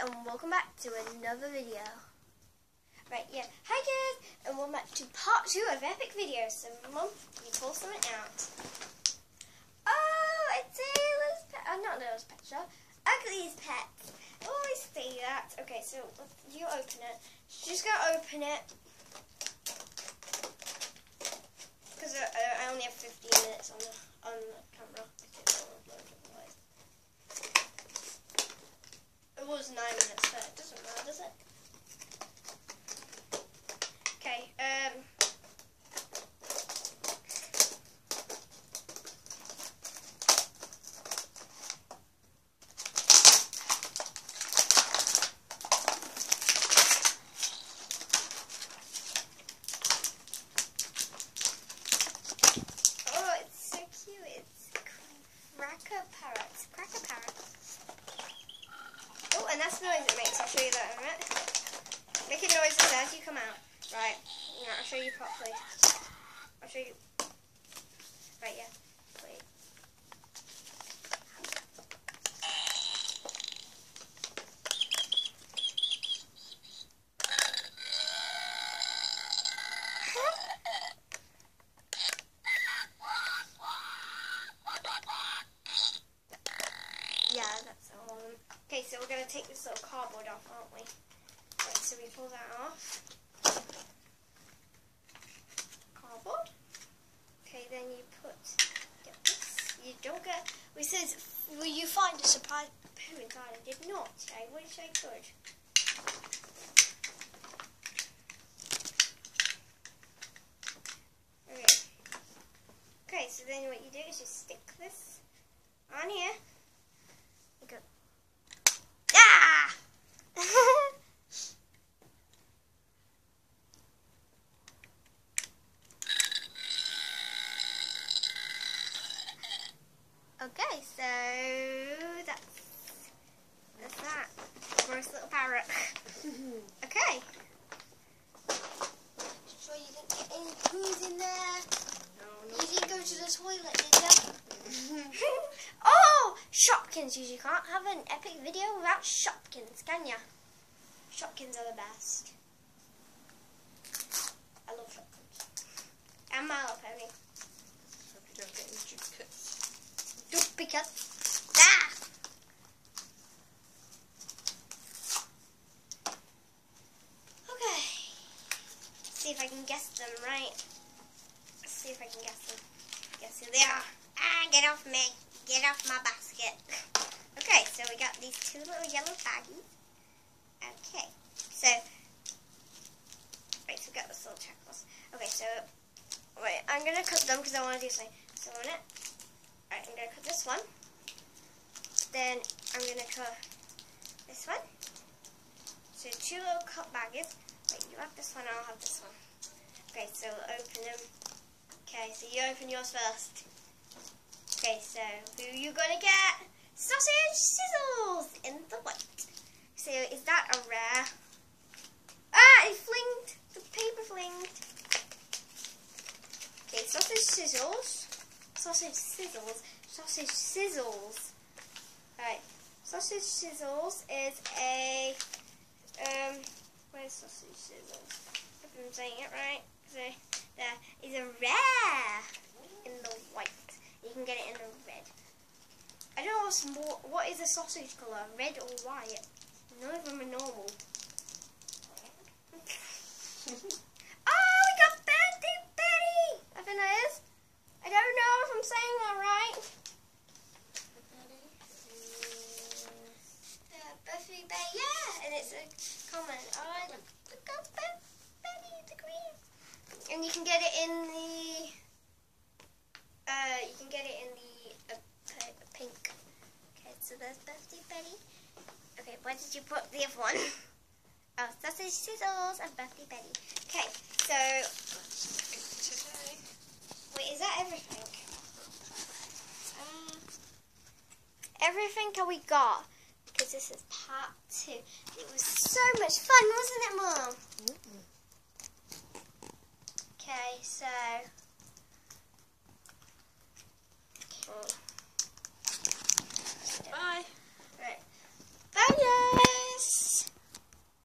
and welcome back to another video. Right, yeah. Hi guys, and welcome back to part two of Epic Videos. So, Mum, you pull something out. Oh, it's Ayla's uh, pet. Oh, not Ayla's pet shop. Ugly's pet. I always say that. Okay, so you open it. Just gonna open it. Because I, I only have 15 minutes on the, on the camera. It was nine minutes, but it doesn't matter, does it? Okay, um... Oh, it's so cute. It's cracker parrots. Cracker parrots. Oh, and that's the noise it makes. I'll show you that in a minute. Making noises as you come out. Right. Yeah, I'll show you properly. I'll show you. Right, yeah. Wait. Yeah, that's all of them. Okay, so we're going to take this little cardboard off, aren't we? Right, so we pull that off. Cardboard. Okay, then you put, get this. You don't get, we says, will you find a surprise poo inside? I did not. I wish I could. Okay. Okay, so then what you do is you stick this on here. You go. Ah! okay, so that's that's that. Gross little parrot. okay. Sure you didn't get any poos in there. You didn't go to the toilet, did you? oh, Shopkins. You can't have an epic video without Shopkins, can ya? Shopkins are the best. I love Shopkins. And My Little Pony. Hope you don't get any duplicates. Duplicate. Ah! Okay. see if I can guess them right. Let's see if I can guess them. Guess who they are. Ah, get off me. Get off my basket. Okay, so we got these two little yellow baggies. Okay, so wait, so we got this little checklist. Okay, so wait, I'm gonna cut them because I want to do something. So on it. Alright, I'm gonna cut this one. Then I'm gonna cut this one. So two little cut baggies. Wait, you have this one, I'll have this one. Okay, so open them. Okay, so you open yours first. Okay, so who you gonna get? Sausage sizzles in the white. So is that a rare? Ah, it flinged. The paper flinged. Okay, sausage sizzles. Sausage sizzles. Sausage sizzles. Right. Sausage sizzles is a um. Where's sausage sizzles? If I'm saying it right. So there is a rare in the white. You can get it in the red. I don't what's more. A sausage colour? Red or white? None of them are normal. oh, we got Betty Betty. I think that is. I don't know if I'm saying that right. Uh, yeah, and it's a comment. I got Be- Betty the Queen, and you can get it in the. Uh, you can get it in the uh, p- pink. Okay, so Betty. Okay, where did you put the other one? Oh, sausage sizzles and Buffy Betty. Okay, so Today. wait, is that everything? Uh, everything that we got because this is part two. It was so much fun, wasn't it, Mom? Okay, so. Okay. Bye. All right. Bye, guys.